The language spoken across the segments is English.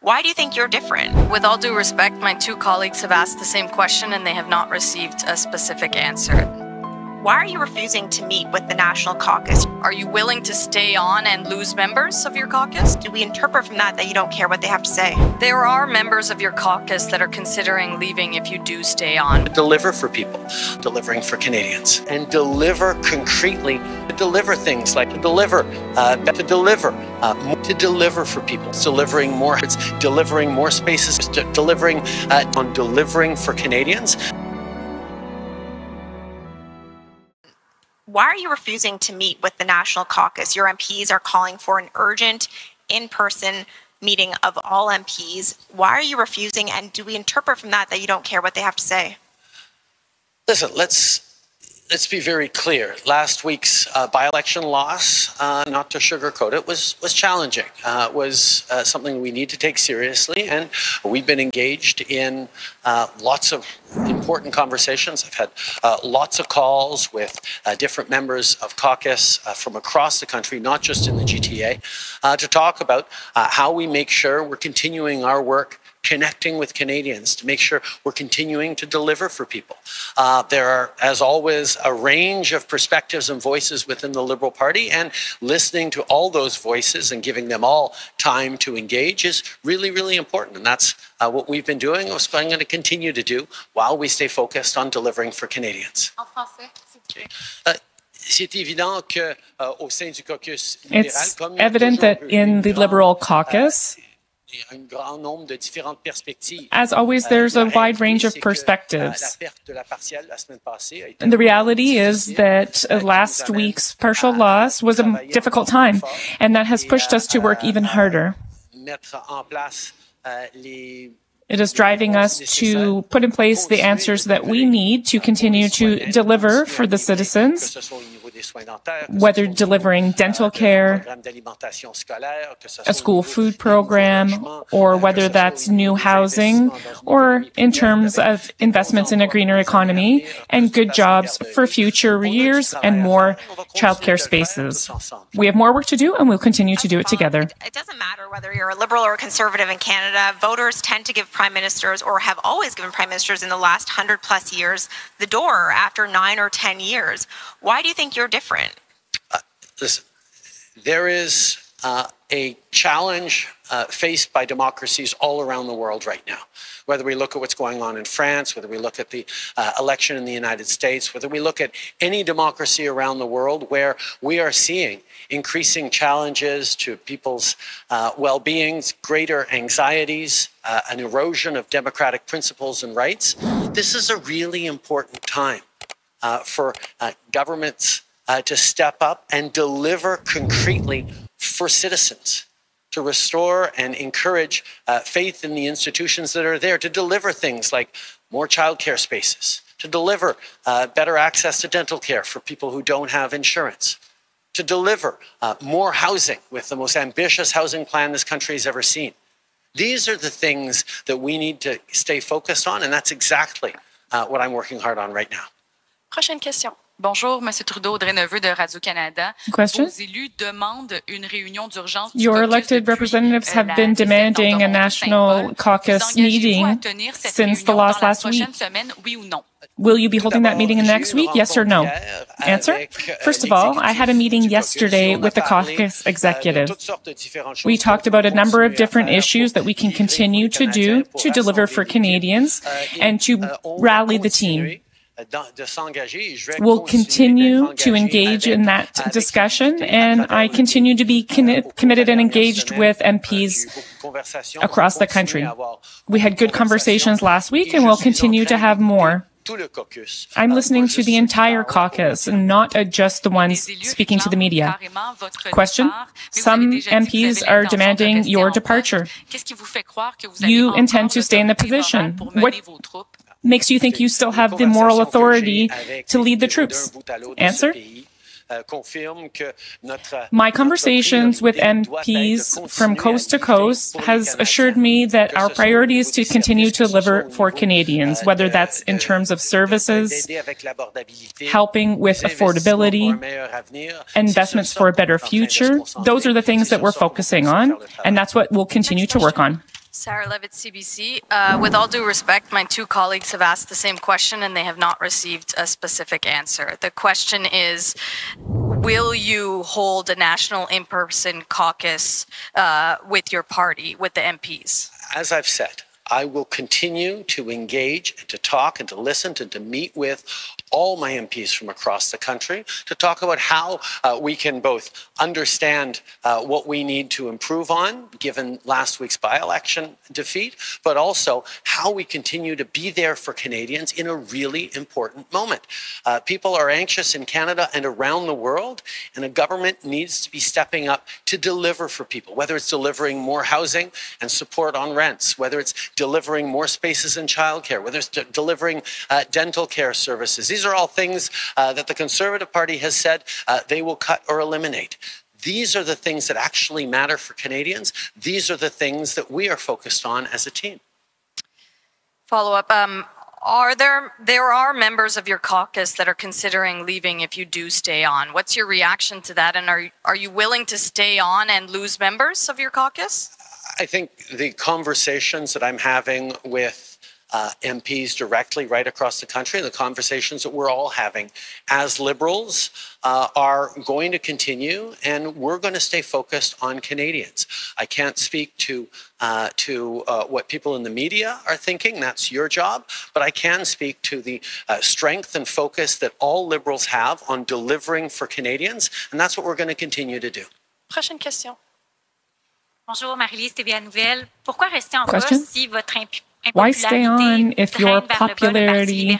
Why do you think you're different? With all due respect, my two colleagues have asked the same question and they have not received a specific answer. Why are you refusing to meet with the National Caucus? Are you willing to stay on and lose members of your caucus? Do we interpret from that that you don't care what they have to say? There are members of your caucus that are considering leaving if you do stay on. Deliver for people, delivering for Canadians, and deliver concretely, to deliver things like to deliver, uh, to deliver, uh, to deliver for people, delivering more, it's delivering more spaces, delivering uh, on delivering for Canadians. Why are you refusing to meet with the National Caucus? Your MPs are calling for an urgent in person meeting of all MPs. Why are you refusing? And do we interpret from that that you don't care what they have to say? Listen, let's let's be very clear. Last week's uh, by-election loss, uh, not to sugarcoat it, was was challenging. Uh, was uh, something we need to take seriously, and we've been engaged in uh, lots of important conversations. I've had uh, lots of calls with different members of caucus from across the country, not just in the GTA, to talk about how we make sure we're continuing our work connecting with Canadians to make sure we're continuing to deliver for people. Uh, there are, as always, a range of perspectives and voices within the Liberal Party, and listening to all those voices and giving them all time to engage is really, really important. And that's uh, what we've been doing, what I'm going to continue to do while we stay focused on delivering for Canadians. Uh, c'est évident que, uh, au sein du caucus libéral, it's evident that in the Liberal caucus, as always, euh, there's a wide range of euh, perspectives. And the reality is that uh, last week's partial loss was a difficult time, and that has pushed us to work even harder. It is driving us to put in place the answers that we need to continue to deliver for the citizens, whether delivering dental care, a school food program, or whether that's new housing, or in terms of investments in a greener economy and good jobs for future years and more childcare spaces. We have more work to do and we'll continue to do it together. It doesn't matter whether you're a liberal or a conservative in Canada. Voters tend to give prime ministers or have always given prime ministers in the last 100 plus years the door after 9 or 10 years. Why do you think you're different? Uh, listen, there is uh, a challenge uh, faced by democracies all around the world right now. Whether we look at what's going on in France, whether we look at the uh, election in the United States, whether we look at any democracy around the world where we are seeing increasing challenges to people's uh, well beings, greater anxieties, uh, an erosion of democratic principles and rights, this is a really important time uh, for uh, governments to step up and deliver concretely for citizens to restore and encourage uh, faith in the institutions that are there to deliver things like more childcare spaces, to deliver uh, better access to dental care for people who don't have insurance, to deliver uh, more housing with the most ambitious housing plan this country has ever seen. These are the things that we need to stay focused on, and that's exactly uh, what I'm working hard on right now. Prochaine question. Bonjour, Monsieur Trudeau, Audrey Neveu de Radio-Canada. Question? Vos élus demandent une réunion d'urgence Your elected representatives have euh, been demanding a national caucus meeting since the loss last week. Will you be holding that meeting next week? Yes or no? Answer. First of all, I had a meeting yesterday with the caucus executive. We talked about a number of different issues that we can continue to do to deliver for Canadians and to rally the team. We'll continue to engage in that discussion, and I continue to be committed and engaged with MPs across the country. We had good conversations last week, and we'll continue to have more. I'm listening to the entire caucus and not just the ones speaking to the media. Question. Some MPs are demanding your departure. You intend to stay in the position. What makes you think you still have the moral authority to lead the troops? Answer. My conversations with MPs from coast to coast has assured me that our priority is to continue to deliver for Canadians, whether that's in terms of services, helping with affordability, investments for a better future. Those are the things that we're focusing on, and that's what we'll continue to work on. Sarah Levitt, CBC. Uh, with all due respect, my two colleagues have asked the same question and they have not received a specific answer. The question is Will you hold a national in person caucus uh, with your party, with the MPs? As I've said, I will continue to engage and to talk and to listen and to meet with all my MPs from across the country to talk about how uh, we can both understand uh, what we need to improve on, given last week's by election defeat, but also how we continue to be there for Canadians in a really important moment. Uh, people are anxious in Canada and around the world, and a government needs to be stepping up to deliver for people, whether it's delivering more housing and support on rents, whether it's delivering more spaces in childcare, whether it's delivering uh, dental care services. These are all things uh, that the Conservative Party has said uh, they will cut or eliminate. These are the things that actually matter for Canadians. These are the things that we are focused on as a team. Follow up. Um, are there there are members of your caucus that are considering leaving if you do stay on? What's your reaction to that? And are are you willing to stay on and lose members of your caucus? I think the conversations that I'm having with uh, MPs directly right across the country. The conversations that we're all having as Liberals uh, are going to continue, and we're going to stay focused on Canadians. I can't speak to uh, to uh, what people in the media are thinking. That's your job, but I can speak to the uh, strength and focus that all Liberals have on delivering for Canadians, and that's what we're going to continue to do. Prochaine question. Bonjour, Marie-Lise, TVA Nouvelle. Pourquoi rester en poste si votre why stay on if your popularity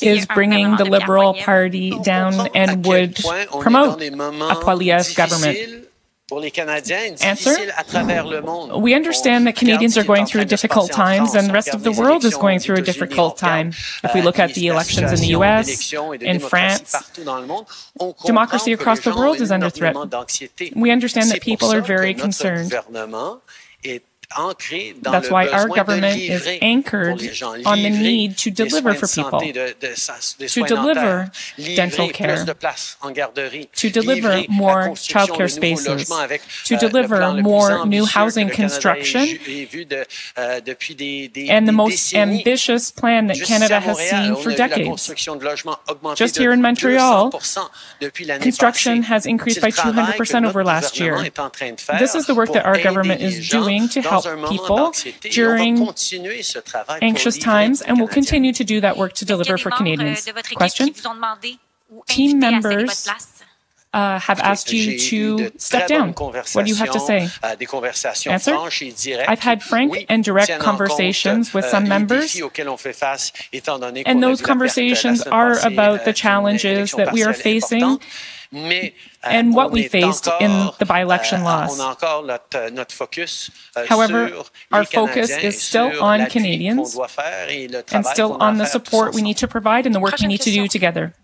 is bringing the Liberal Party down and would promote a Poilievre government? Answer We understand that Canadians are going through difficult times and the rest of the world is going through a difficult time. If we look at the elections in the US, in France, democracy across the world is under threat. We understand that people are very concerned. That's why our government is anchored on the need to deliver for people, to deliver dental care, to deliver more childcare spaces, to deliver more new housing construction, and the most ambitious plan that Canada has seen for decades. Just here in Montreal, construction has increased by 200% over last year. This is the work that our government is doing to help people during anxious times and we'll continue to do that work to deliver for Canadians. Question? Team members uh, have asked you to step down. What do you have to say? Euh, Answer? I've had frank and direct conversations with some euh, members, and those conversations are about the euh, challenges that we are facing and what we faced in the by-election loss. However, our focus is still on Canadians and still on the support we need to provide and the work we need to do together.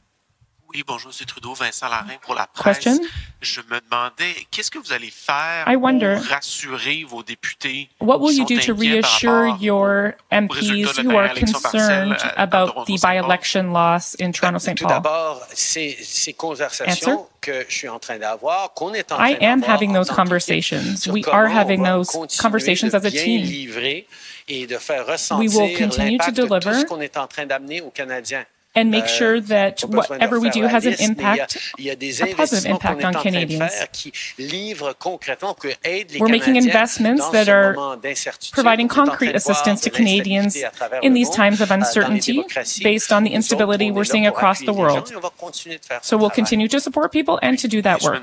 Oui, bonjour, c'est Trudeau, Vincent Larin pour la presse. Question? Je me demandais, qu'est-ce que vous allez faire I wonder, pour rassurer vos députés What will you do to reassure your MPs who are concerned about the by-election loss in Toronto-St. Paul? D'abord, ces, ces conversations que je suis en train d'avoir, qu'on est en train I am having those conversations. We are having those conversations as a team. We will continue to deliver de tout ce qu'on est en train d'amener aux Canadiens and make sure that whatever we do has an impact, a positive impact on Canadians. We're making investments that are providing concrete assistance to Canadians in these times of uncertainty based on the instability we're seeing across the world. So we'll continue to support people and to do that work.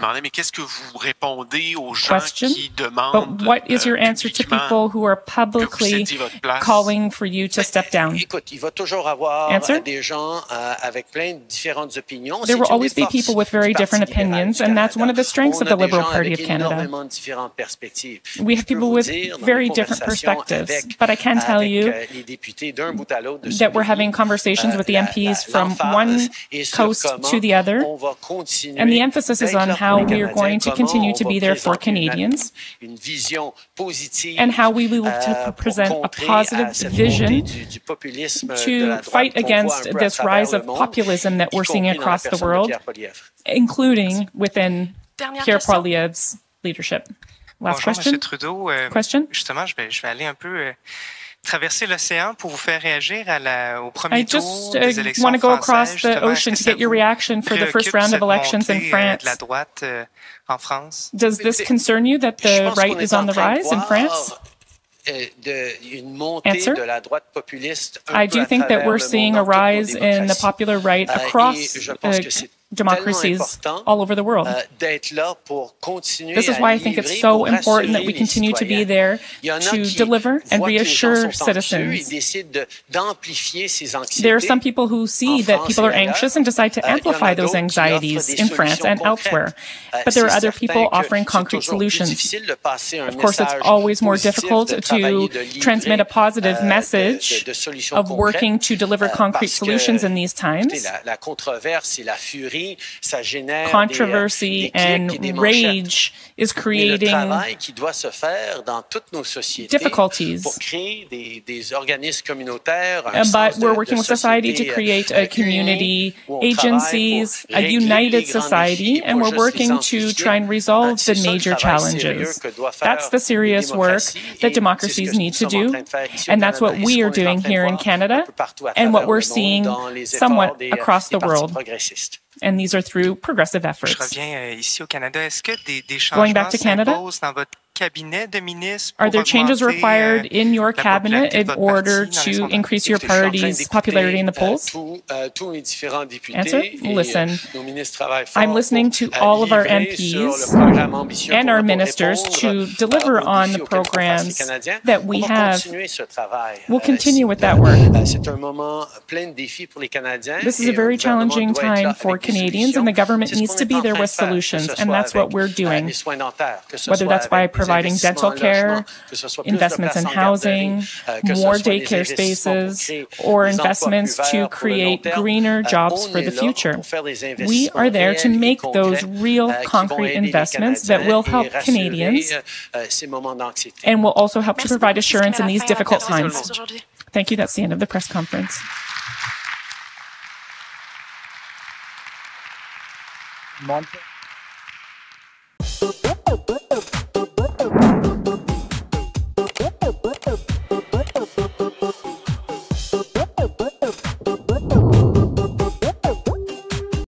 Question, but what is your answer to people who are publicly calling for you to step down? Answer? Euh, there will always be people with very different opinions, and that's one of the strengths of the Liberal Party of Canada. We have people with very different perspectives, but I can tell you euh, that we're having conversations with the euh, MPs from one coast to the other, and the emphasis is on how we are going to continue to be there for Canadians and how we will present a positive vision to fight against this rise of populism that we're seeing across the world, including within Pierre Poilievre's leadership. Last Bonjour, question. Monsieur Trudeau. Euh, question. Justement, je vais, je vais aller un peu euh, traverser l'océan pour vous faire réagir à la, au premier I tour just uh, des élections want to go across the ocean to get your reaction for the first round of elections in euh, France. de la droite euh, en France? Does this concern you that the right is on the rise in voir, France? Answer? de la droite populiste un I do think that we're seeing a dans toutes nos rise in the popular right Euh, across uh, democracies all over the world. euh, d'être là pour continuer This is why I think it's so important that we continue to be there Il y en a to deliver and voient que les gens reassure sont anxieux et citizens. décident de- d'amplifier ces anxiétés. There are some people who see that people are anxious and decide to Euh, il y en a amplify those anxieties in France and elsewhere. Euh, But there are other people offering concrete solutions. difficile de passer un Of course, it's always more difficult to transmit a positive euh, message de- de solutions of working to deliver euh, concrete solutions in these times. La, la controverse et la furie, ça génère euh, Controversy des, euh, des and clics et des manchettes. rage is creating qui doit se faire dans toutes nos sociétés difficulties. pour créer des, des organismes communautaires, un but we're working with society to create euh, a community, unie, où on travaille agencies, a united society, and we're working to try and resolve the major challenges. que doit faire That's the serious work that democracies need to nous sommes en do, train de faire ici au and that's what we are qu'on est en doing here in Canada, un peu partout à and what we're seeing somewhat across the world. And these are through progressive Je efforts. reviens euh, ici au Canada. Est-ce que des, des Going changements back to Canada? s'imposent dans votre cabinet de ministre Are there changes required euh, in your cabinet in order parti dans les to increase your Écoutez, je suis en train party's popularity in the euh, polls? tous, uh, tous les différents députés Answer? euh, Listen. nos ministres travaillent fort I'm listening to euh, all of our livrer sur le MPs and our ministers to deliver on the auxquels font face les programs that we have. continuer ce travail. We'll euh, continue with that work. Euh, c'est un moment plein de défis pour les Canadiens. This is a euh, very challenging doit être là time for Canadians, and the government needs to be there with de faire, que solutions, and that's what we're doing. les soins dentaires, que ce Whether that's by avec des providing dental care, logement, que ce soit plus de investments in housing, euh, que ce more daycare spaces, or investments to verts pour le long create greener Euh, jobs for the future. pour faire des We are there to make those real, euh, qui vont concrete investments that will help Canadians euh, ces moments d'anxiété. and will also help to provide beaucoup. C'est ce assurance in these fin à la difficult times. Thank you. That's the end of the press conference. Montreal.